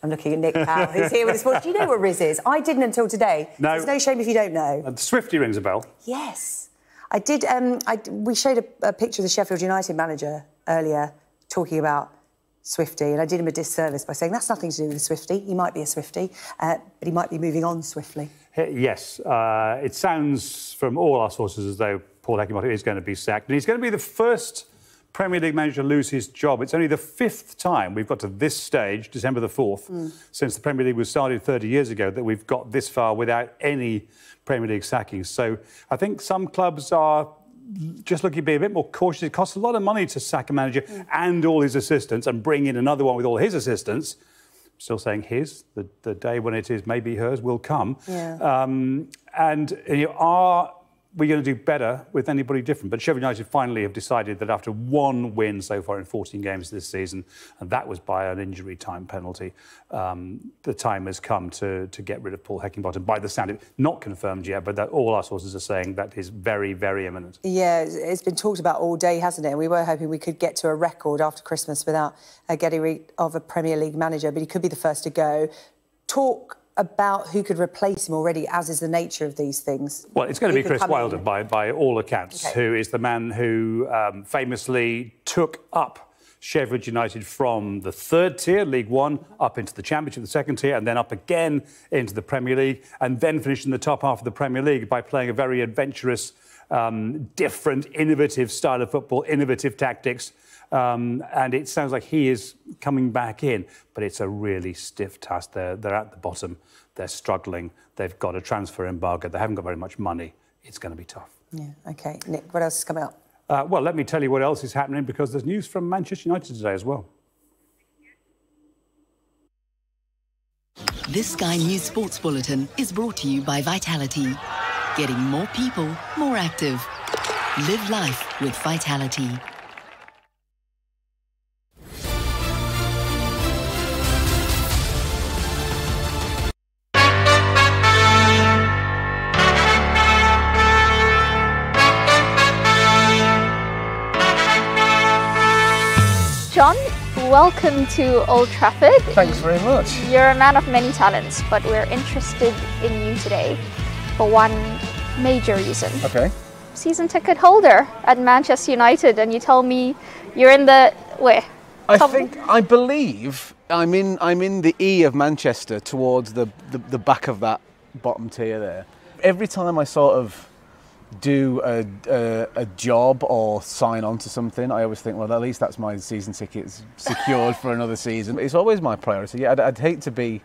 I'm looking at Nick Powell, who's here with us. Well, do you know what Rizz is? I didn't until today. No. There's no shame if you don't know. Uh, Swiftie rings a bell. Yes. I did. Um, I, we showed a, a, picture of the Sheffield United manager earlier talking about Swiftie, and I did him a disservice by saying that's nothing to do with Swiftie. He might be a Swiftie, uh, but he might be moving on swiftly. Yes. Uh, it sounds from all our sources as though Paul Heckingbottom is going to be sacked, and he's going to be the first Premier League manager lose his job. It's only the fifth time we've got to this stage, December the 4th, mm. since the Premier League was started 30 years ago, that we've got this far without any Premier League sackings. So I think some clubs are just looking to be a bit more cautious. It costs a lot of money to sack a manager mm. and all his assistants and bring in another one with all his assistants. Still saying his, the, the day when it is maybe hers will come. Yeah. Um, and you know, are we're going to do better with anybody different. But Sheffield United finally have decided that after one win so far in 14 games this season, and that was by an injury time penalty, um, the time has come to, to get rid of Paul Heckingbottom. By the sound of it, not confirmed yet, but that all our sources are saying that is very, very imminent. Yeah, it's been talked about all day, hasn't it? We were hoping we could get to a record after Christmas without uh, getting rid of a Premier League manager, but he could be the first to go. Talk about who could replace him already, as is the nature of these things? Well, it's going to be Chris Wilder by, by all accounts, okay. who is the man who um, famously took up Sheffield United from the third tier, League One, up into the Championship, the second tier, and then up again into the Premier League, and then finished in the top half of the Premier League by playing a very adventurous, um, different, innovative style of football, innovative tactics. Um, and it sounds like he is coming back in, but it's a really stiff task. They're, they're at the bottom, they're struggling, they've got a transfer embargo, they haven't got very much money. It's going to be tough. Yeah, OK. Nick, what else is coming up? Uh, well, let me tell you what else is happening because there's news from Manchester United today as well. This Sky News Sports Bulletin is brought to you by Vitality. Getting more people more active. Live life with Vitality. Welcome to Old Trafford. Thanks very much. You're a man of many talents, but we're interested in you today for one major reason. Okay. Season ticket holder at Manchester United, and you tell me you're in the where? I think I believe I'm in I'm in the E of Manchester towards the, the, the back of that bottom tier there. Every time I sort of do a, a, a, job or sign on to something, I always think, well, at least that's my season tickets secured for another season. It's always my priority. I'd, I'd hate to be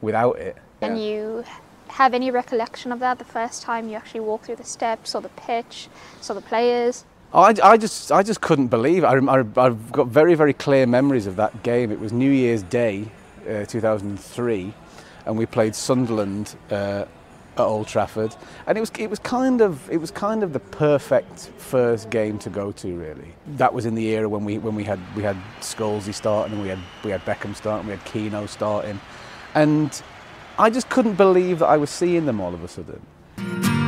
without it. Can you have any recollection of that the first time you actually walked through the steps or the pitch, saw the players? Oh, I, I just I just couldn't believe it. I, I, I've got very very clear memories of that game. It was New Year's Day, uh, 2003, and we played Sunderland uh, at Old Trafford, and it was it was kind of it was kind of the perfect first game to go to. Really, that was in the era when we when we had we had Scholesy starting, and we had we had Beckham starting, we had Keano starting, and I just couldn't believe that I was seeing them all of a sudden.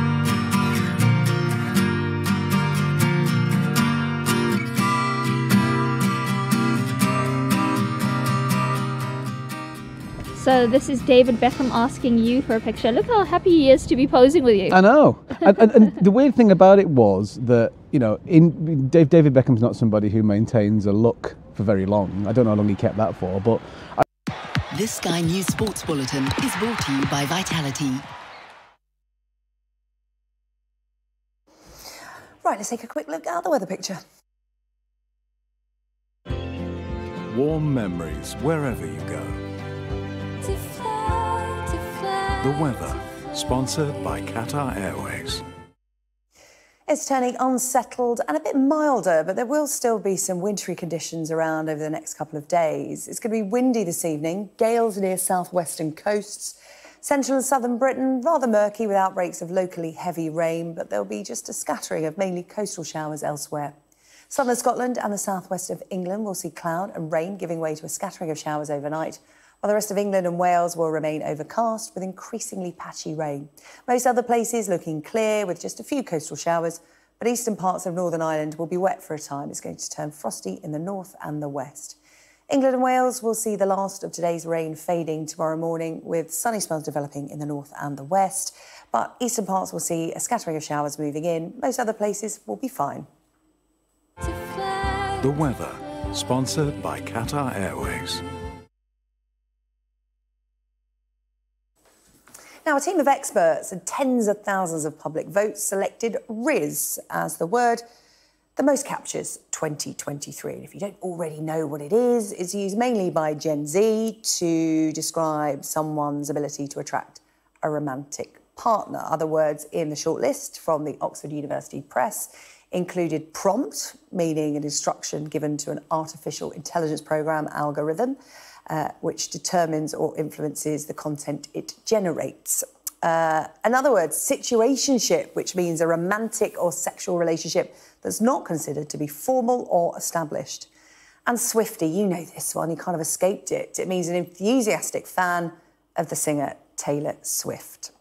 So this is David Beckham asking you for a picture. Look how happy he is to be posing with you. I know. and, and, and, the weird thing about it was that, you know, in Dave, David Beckham's not somebody who maintains a look for very long. I don't know how long he kept that for, but. I... This Sky News Sports Bulletin is brought to you by Vitality. Right, let's take a quick look at the weather picture. Warm memories wherever you go. The weather, sponsored by Qatar Airways. It's turning unsettled and a bit milder, but there will still be some wintry conditions around over the next couple of days. It's going to be windy this evening, gales near southwestern coasts. Central and southern Britain, rather murky with outbreaks of locally heavy rain, but there'll be just a scattering of mainly coastal showers elsewhere. Southern Scotland and the southwest of England will see cloud and rain giving way to a scattering of showers overnight while the rest of England and Wales will remain overcast with increasingly patchy rain. Most other places looking clear with just a few coastal showers, but eastern parts of Northern Ireland will be wet for a time. It's going to turn frosty in the north and the west. England and Wales will see the last of today's rain fading tomorrow morning with sunny spells developing in the north and the west. But eastern parts will see a scattering of showers moving in. Most other places will be fine. The weather, sponsored by Qatar Airways. Now, a team of experts and tens of thousands of public votes selected Rizz as the word that most captures 2023. And if you don't already know what it is, it's used mainly by Gen Z to describe someone's ability to attract a romantic partner. Other words in the shortlist from the Oxford University Press included prompt, meaning an instruction given to an artificial intelligence program algorithm, uh, which determines or influences the content it generates. Uh, in other words, situationship, which means a romantic or sexual relationship that's not considered to be formal or established. And Swiftie, you know this one, you kind of escaped it. It means an enthusiastic fan of the singer Taylor Swift.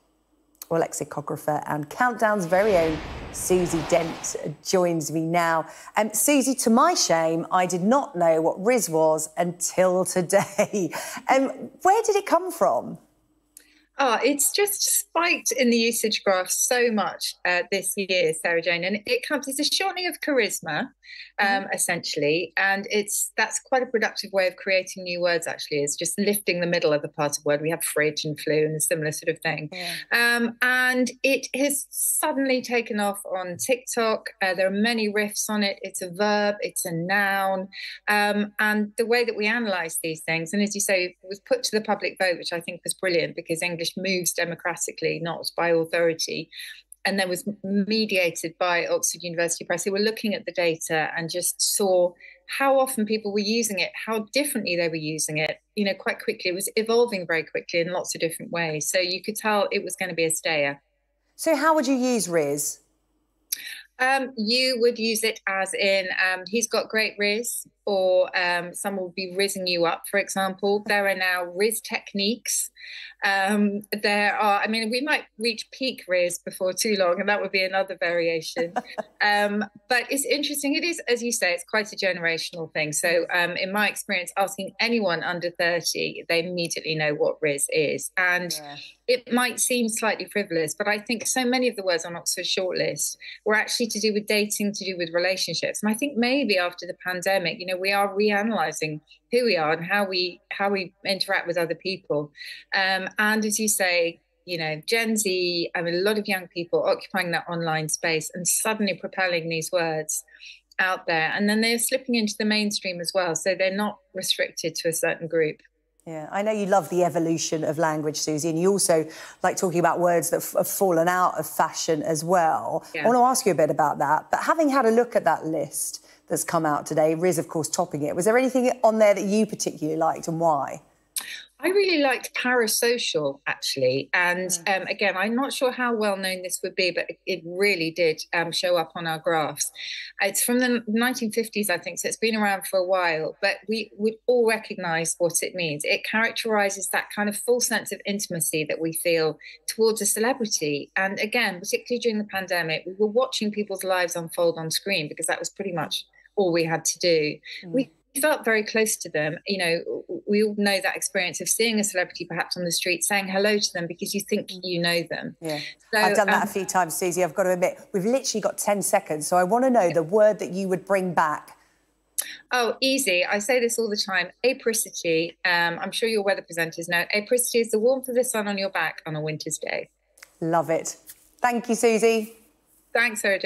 Lexicographer and Countdown's very own Susie Dent joins me now. Um, Susie, to my shame, I did not know what Rizz was until today. um, where did it come from? Oh, it's just spiked in the usage graph so much uh, this year, Sarah Jane, and it comes. It's a shortening of charisma, um, mm-hmm. essentially, and it's that's quite a productive way of creating new words. Actually, is just lifting the middle of the part of word. We have fridge and flu and a similar sort of thing, yeah. um, and it has suddenly taken off on TikTok. Uh, there are many riffs on it. It's a verb, it's a noun, um, and the way that we analyse these things, and as you say, it was put to the public vote, which I think was brilliant because English English moves democratically, not by authority. And then was mediated by Oxford University Press, who were looking at the data and just saw how often people were using it, how differently they were using it, you know, quite quickly. It was evolving very quickly in lots of different ways. So you could tell it was going to be a stayer. So, how would you use Rizz? Um, you would use it as in um, he's got great Rizz, or um, someone will be rizzing you up, for example. There are now Rizz techniques. Um, there are, I mean, we might reach peak Rizz before too long, and that would be another variation. Um, but it's interesting. It is, as you say, it's quite a generational thing. So, um, in my experience, asking anyone under 30, they immediately know what Rizz is. And yeah. it might seem slightly frivolous, but I think so many of the words on Oxford shortlist were actually to do with dating, to do with relationships. And I think maybe after the pandemic, you know, we are reanalyzing who we are and how we how we interact with other people. Um, and as you say, you know, Gen Z, I mean, a lot of young people occupying that online space and suddenly propelling these words out there. And then they're slipping into the mainstream as well. So they're not restricted to a certain group. Yeah, I know you love the evolution of language, Susie, and you also like talking about words that have fallen out of fashion as well. Yeah. I want to ask you a bit about that. But having had a look at that list that's come out today, Rizz, of course, topping it, was there anything on there that you particularly liked and why? I really liked Parasocial actually, and mm. um, again, I'm not sure how well known this would be, but it really did um, show up on our graphs. It's from the 1950s, I think, so it's been around for a while, but we would all recognise what it means. It characterises that kind of full sense of intimacy that we feel towards a celebrity, and again, particularly during the pandemic, we were watching people's lives unfold on screen because that was pretty much all we had to do. Mm. We felt very close to them. You know, we all know that experience of seeing a celebrity perhaps on the street, saying hello to them because you think mm. you know them. Yeah. So, I've done that um, a few times, Susie. I've got to admit, we've literally got 10 seconds. So I want to know the word that you would bring back. Oh, easy. I say this all the time. Apricity. Um, I'm sure your weather presenters know. Apricity is the warmth of the sun on your back on a winter's day. Love it. Thank you, Susie. Thanks, Sarah